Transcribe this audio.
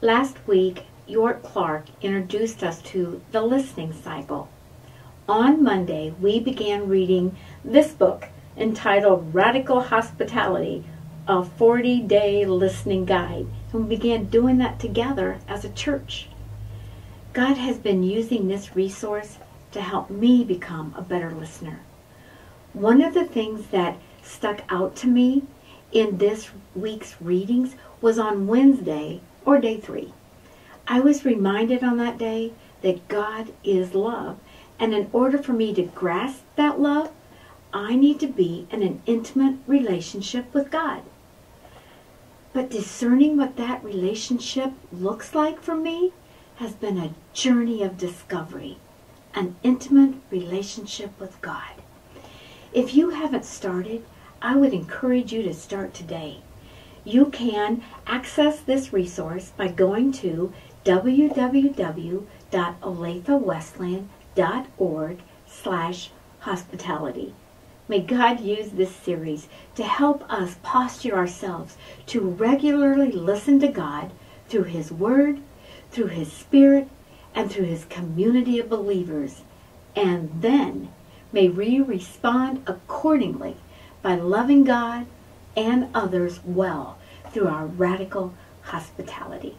Last week, York Clark introduced us to the listening cycle. On Monday, we began reading this book entitled Radical Hospitality, a 40 day listening guide. And we began doing that together as a church. God has been using this resource to help me become a better listener. One of the things that stuck out to me in this week's readings was on Wednesday or day three. I was reminded on that day that God is love. And in order for me to grasp that love, I need to be in an intimate relationship with God. But discerning what that relationship looks like for me has been a journey of discovery, an intimate relationship with God. If you haven't started, I would encourage you to start today. You can access this resource by going to www.olathe.wesleyan.org slash hospitality. May God use this series to help us posture ourselves to regularly listen to God through His Word, through His Spirit, and through His community of believers. And then may we respond accordingly by loving God and others well through our radical hospitality.